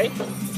right?